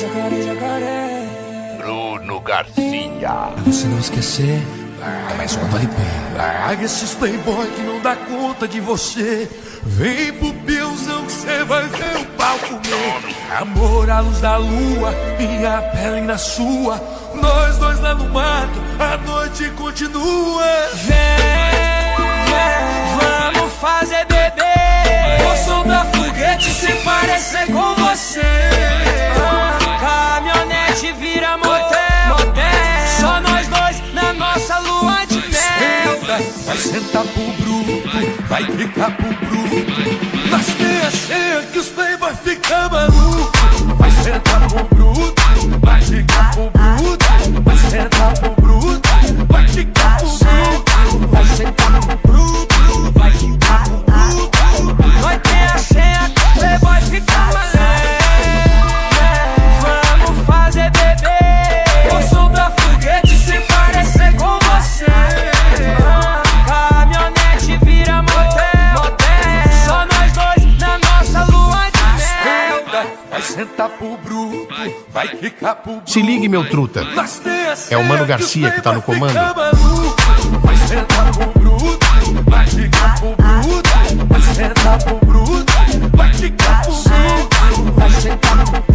jacaré, jacaré. Bruno Garcia. Se não esquecer, é mais uma vale pé. Larga esses playboy que não dá conta de você. Vem pro Bilzão que cê vai ver o pau comer. Amor à luz da lua, minha pele na sua. Nós dois lá no mato, a noite continua. Vem, Vai sentar pro bruto, vai ficar pro bruto. Pro bruto, vai ficar pro bruto. Se ligue, meu truta. É o Mano Garcia que tá no comando. sentar pro bruto, vai ficar pro bruto. Vai sentar pro bruto, vai ficar pro bruto. Vai sentar